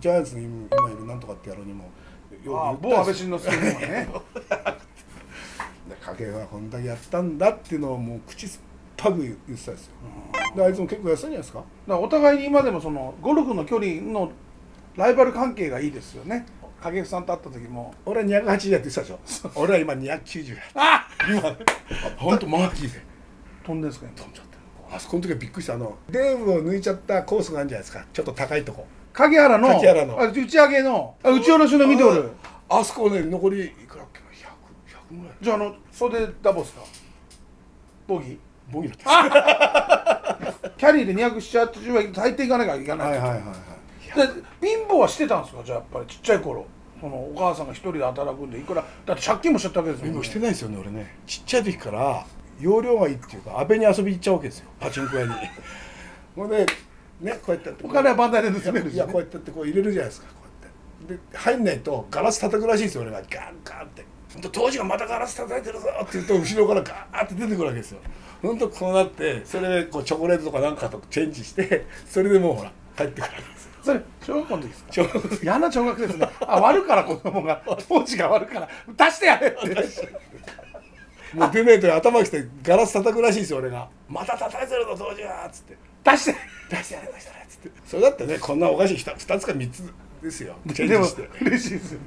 ジャイアンツに今いるなんとかって野郎にもああ某安倍晋之助ねで影がこんだけやったんだっていうのをもう口酸っぱく言ってたんですよ、であいつも結構やってたんじゃないですかだからお互いに今でもそのゴルフの距離のライバル関係がいいですよね。影さんと会った時も。俺は280やって言ってたでしょ。俺は今290や。あ今本当マーキーで。飛んでんすかね。飛んじゃった。あそこの時はびっくりした。あのデーブを抜いちゃったコースがあるんじゃないですか。ちょっと高いとこ影原の影原の。あ打ち上げのあ打ち下ろしのミドルあそこね残りいくらっけな100 100ぐらい。じゃああの袖ダボスか？ボギー。ボギーだった。キャリーで270は大抵いかなきゃいけない、はいはいはいはい。で貧乏はしてたんですか？じゃあやっぱりちっちゃい頃。そのお母さんが一人で働くんでいくらだって借金もしちゃったわけですもん貧乏してないですよね俺ね。ちっちゃい時から容量がいいっていうか安倍に遊びに行っちゃうわけですよ。パチンコ屋に。ほんでねこうやってお金は番台で盗めるし、いやこうやってやってこう入れるじゃないですかこうやって。で入んないとガラス叩くらしいですよ俺が。ガンガンって。当時がまたガラス叩いてるぞって言うと後ろからガーって出てくるわけですよ。ほんとこうなってそれでこうチョコレートとかなんかとチェンジしてそれでもうほら帰ってくるわけですよ。それ小学校の時ですか？ちょうど嫌な小学生ですね。あ割るから子供が当時が割るから出してやれって。もう出ねえと頭きてガラス叩くらしいですよ俺が「また叩いてるぞ当時は」っつって出して「出してやれましたね」っつってそれだってね。こんなお菓子 2, 2つか3つですよ。チェンジして。嬉しいですよ。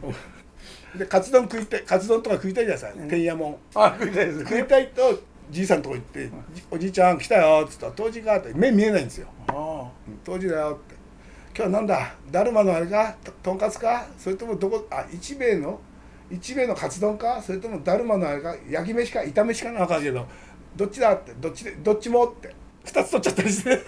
でカツ丼食いたいカツ丼とか食いたいじゃないですか、てん。やもんあ食いたいです食いたいとじいさんのとこ行って「じおじいちゃん来たよ」っつったら「当時か」って目見えないんですよ。あ「うん当時だよ」って「今日はなんだ？だるまのあれか？ととんかつか？それともどこ？あ一兵衛の？一兵衛のカツ丼か？それともだるまのあれか？焼き飯か？炒飯か？な分かるけどどっちだって？どっちで？どっちもって2つ取っちゃったりして。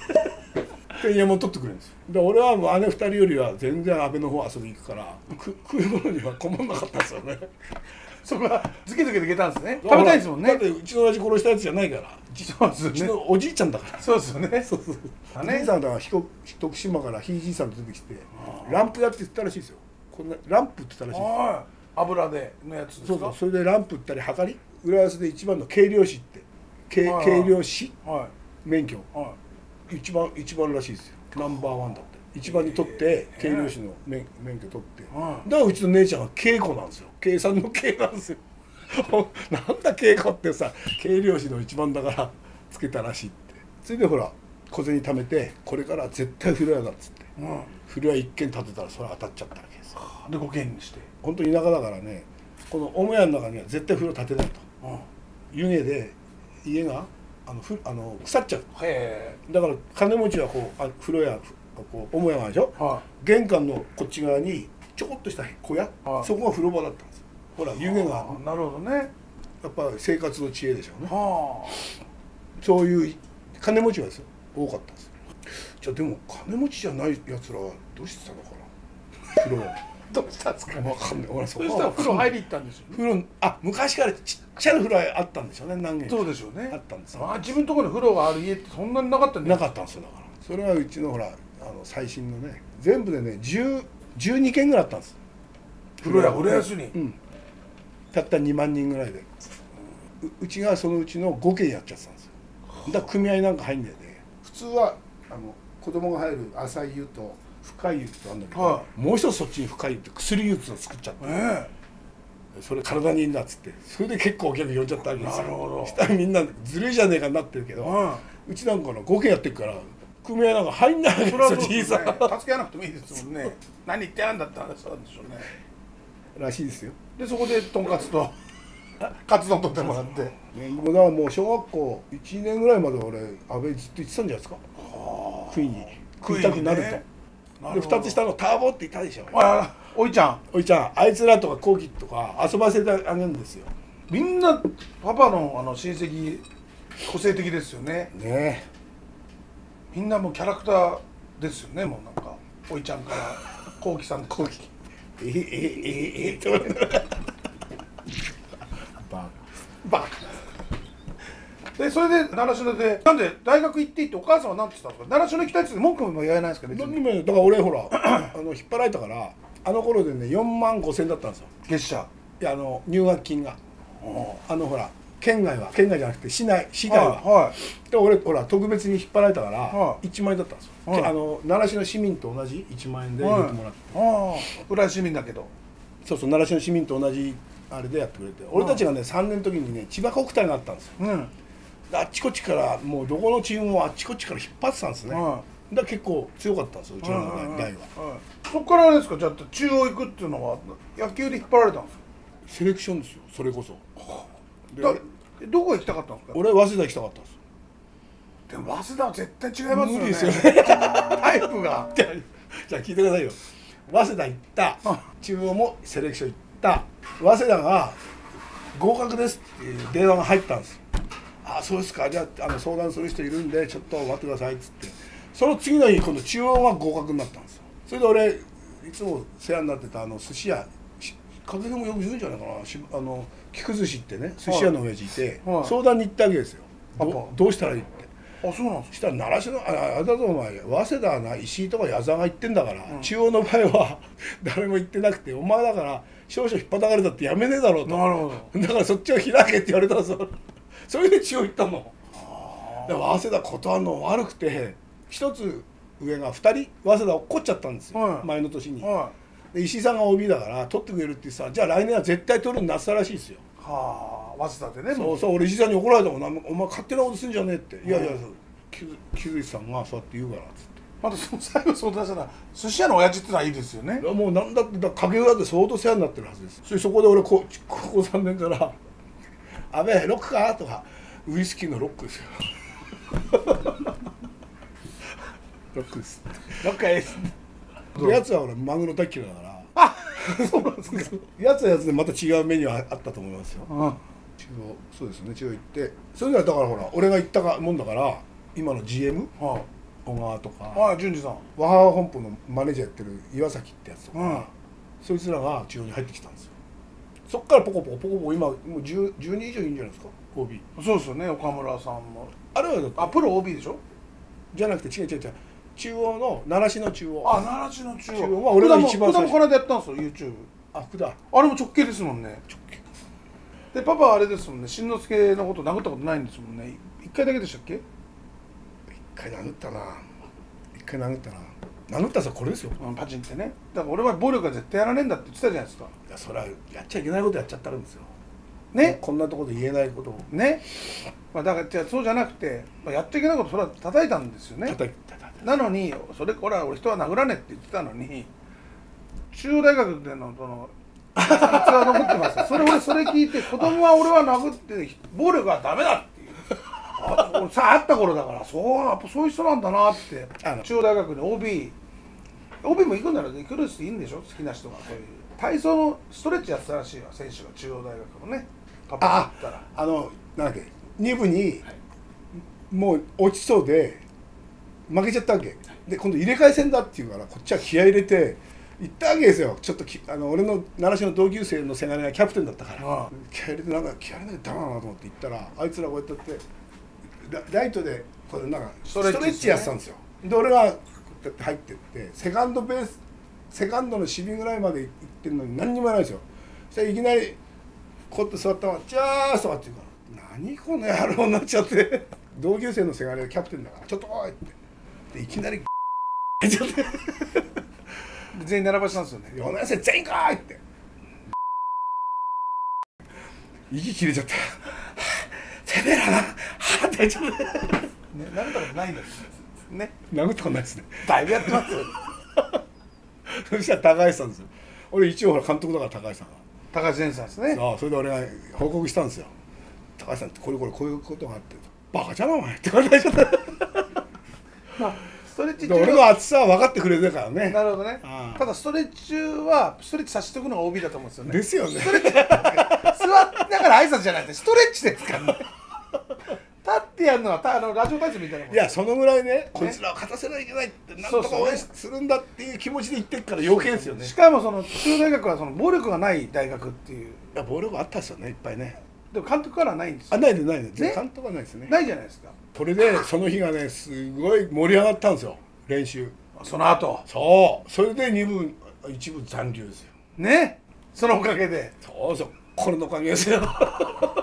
てんやもん取ってくれるんです。よで俺はもう姉2人よりは全然安倍の方遊び行くからく食い物には困んなかったんですよね。そこはズケズケでいけたんですね。食べたいですもんね。だってうちの親父殺したやつじゃないから。そうですうちのおじいちゃんだから。そうですよね。そうそうおじいさんだから徳島からひいじいさんと出てきてランプやって言ったらしいですよ。こんなランプって言ったらしいです。はい油でのやつですか？そうそう。それでランプ売ったりはかり浦安で一番の計量士って。計はい計量士は免許。いは一番一番らしいですよ。ナンバーワンだって。一番に取って計量士の免免許取って。はい。だからうちの姉ちゃんが稽古なんですよ。計算の計なんですよ。なんだ稽古ってさ計量士の一番だからつけたらしいって。それでほら小銭貯めてこれから絶対風呂屋だっつって。いうん。風呂屋一軒建てたらそれ当たっちゃったわけですよ。で5軒にして。本当に田舎だからねこの母屋の中には絶対風呂建てないと。うん。湯気で家があのふあの腐っちゃう。へだから金持ちはこうあ風呂屋こう母屋があるでしょ？えは玄関のこっち側にちょこっとした小屋。はい。そこが風呂場だったんですよ。ほら湯気があなるほどね。やっぱ生活の知恵でしょうね。はそういう金持ちがですよ。多かったんですよ。じゃあでも金持ちじゃないやつらはどうしてたのかな？風呂あどうしたんですか？わかんない。俺そこそしたらは風呂入り行ったんですよ。ね風呂あ昔からちっちゃな風呂あったんでしょうね。何軒か。そうでしょうね。あったんですよ。あ自分のところに風呂がある家ってそんなになかったんなかったんですよだから。それはうちのほらあの最新のね全部でね10 12軒ぐらいあったんです。風呂屋浦安にうん。たった2万人ぐらいで。ううちがそのうちの5軒やっちゃってたんですよ。だから組合なんか入んないで。普通はあの子供が入る浅い湯と深い湯ってあるんだけど、はもう一つそっちに深い湯って薬湯っていうのを作っちゃって、え。それ体にいいんだっつってそれで結構お客呼んじゃったわけですよ。なるほど。したらみんなずるいじゃねえかになってるけど、えはうちなんかの5軒やってるから組合なんか入んないですよそれはそうですじいさ助け合わなくてもいいですもんね。何言ってやんだって話なんでしょうね。らしいですよ、でそこでとんかつと カツ丼取ってもらって。ね、もうだからもう小学校1年ぐらいまで俺安倍ずっと言ってたんじゃないですか。食いに。食いたくなるとでるほど。2つ下のターボっていたでしょ。あおいちゃん。おいちゃんあいつらとか後期とか遊ばせてあげるんですよ。みんなパパのあの親戚個性的ですよね。ねみんなもうキャラクターですよねもうなんか。おいちゃんからこうきさんで後期ええええええってババカでそれで習志野でなんで大学行っていいってお母さんは何て言ったんですか？習志野行きたいって言って文句も言えないですけどだから俺ほら あの引っ張られたからあの頃でね4万5千だったんですよ。月謝。いやあの入学金が。あのほら県外は県外じゃなくて市内市外は、はで俺ほら特別に引っ張られたから、は1万円だったんですよ、はい。あの奈良市の市民と同じ1万円で入れてもらって、いああ。浦安市民だけど。そうそう奈良市の市民と同じあれでやってくれて。俺たちがね3年の時にね千葉国体があったんですよ。うん。であっちこっちからもうどこのチームもあっちこっちから引っ張ってたんですね、はだから結構強かったんですようちの代はそこからあれですか？じゃあ中央行くっていうのは野球で引っ張られたんですか？セレクションですよそれこそ。でだえどこ行きたかったんですか？俺早稲田行きたかったんですよ。でも早稲田は絶対違いますよね。無理ですよ。ねタイプが。じゃあ聞いてくださいよ。早稲田行ったあ中央もセレクション行った。早稲田が合格ですっていう電話が入ったんですあそうですか。じゃああの相談する人いるんでちょっと待ってくださいっつって。その次の日今度中央が合格になったんですよ。それで俺いつも世話になってたあの寿司屋し風でもよく言うんじゃないかな。しあの木久寿司ってね寿司屋の親父いて、はい。相談に行ったわけですよ。どどうしたらいいって。あそうなんですそしたら奈良市のああれだぞお前。早稲田はな石井とか矢沢が行ってんだから、中央の場合は 誰も行ってなくてお前だから少々引っ張かれたってやめねえだろうと。なるほど。だからそっちを開けって言われたんですよそれで中央行ったのでも早稲田断るの悪くて一つ上が2人早稲田落っこっちゃったんですよ、はい。前の年に。はで石井さんが OB だから取ってくれるってさじゃあ来年は絶対取るになってたらしいですよ。いはあ早稲田でね。そうそう俺石井さんに怒られたもん。なお前勝手なことすんじゃねえって。い。やいや木木口さんがそうやって言うからっつって。またその 最後相談したら寿司屋の親父ってのはいいですよね。もうなんだってだ影浦で相当世話になってるはずです。それそこで俺こう高校3年から「阿部ロックか?」とかウイスキーのロックですよ。ロックです。ロッカーです。でやつは俺マグロ大っ嫌いだから。あそうなんですか。やつはやつでまた違うメニューああったと思いますよ。うん中央そうですね中央行って。それではだからほら俺が行ったかもんだから今の GM は小川とか。いはい淳二さん。和ハ本舗のマネージャーやってる岩崎ってやつとか、うん。そいつらが中央に入ってきたんですよそっからポコポコポコポコ今もう 10, 10人以上いるんじゃないですか？OB そうですよね岡村さんも。あれはだって。あプロ OB でしょ？じゃなくて違う違う違う。中央の奈良市の中央。あ奈良市の中中央央まあ俺が一番最初。この間やったんですよ YouTube あ福田。あれも直系ですもんね。でパパはあれですもんね新之助のこと殴ったことないんですもんね。一回だけでしたっけ？一回殴ったな。一回殴ったな殴ったさこれですよ。うんパチンってね。だから俺は暴力は絶対やらねえんだって言ってたじゃないですか。いやそれはやっちゃいけないことやっちゃったんですよ。ね。こんなところで言えないことを。ね、まあ、だからじゃあそうじゃなくて、まあ、やっちゃいけないことそれは叩いたんですよね。叩いたなのにそれこれは俺人は殴らねえって言ってたのに中央大学でのそのいつは残ってます。よそれ俺それ聞いて子供は俺は殴って暴力はダメださあった頃だからそうやっぱそういう人なんだなって。中央大学に OB OB も行くんだら行く人いいんでしょ好きな人がそういう。体操のストレッチやってたらしいわ選手が中央大学のね。パパが行ったら。あのなんだっけ2部にもう落ちそうで負けちゃったわけ。で今度入れ替え戦だっていうからこっちは気合い入れて行ったわけですよ。ちょっときあの俺の奈良市の同級生のせがれがキャプテンだったから。ああ。気合い入れてなんか気合い入れなきゃダメだなと思って行ったらあいつらこうやってやってラライトでこれなんかスストレッチやってたんですよ。で俺が入ってってセカンドベースセカンドの守備ぐらいまで行ってるのに何にもないんですよ。そしたらいきなりこうやって座ったまま「チャース!」とかって言うから「何この野郎」になっちゃって。同級生のせがれがキャプテンだから「ちょっと来い!」って。でいきなり ちょっと全員並ばしたんですよね4年生全員かい！って。息切れちゃった「てめえらな」はあってちょっとね殴ったことないんですね。殴ったことないです。ねだいぶやってます。よそしたら高橋さんですよ。俺一応ほら監督だから高橋さん高橋先生ですね。がああそれで俺が報告したんですよ。高橋さんってこれこれこういうことがあって。バカじゃなお前って言われちゃった。まあストレッチで俺の熱さは分かってくれてるからね。なるほどね。ああ。ただストレッチ中はストレッチさせておくのが OB だと思うんですよね。ですよね。座ってながら挨拶じゃなくてストレッチですからね立ってやるのはたあのラジオ体操みたいなもん。いやそのぐらいねこいつらを勝たせないといけないってなんとか応援するんだっていう気持ちで言ってっから余計ですよね。しかもその中央大学はその暴力がない大学っていう。いや暴力あったですよねいっぱいね。でも監督からはないんですよ。あないでないでね。監督はないですね。ないじゃないですか。それで その日がねすごい盛り上がったんですよ練習。その後。そう。それで2部1部残留ですよ。ね。そのおかげで。そうそう。これのおかげですよ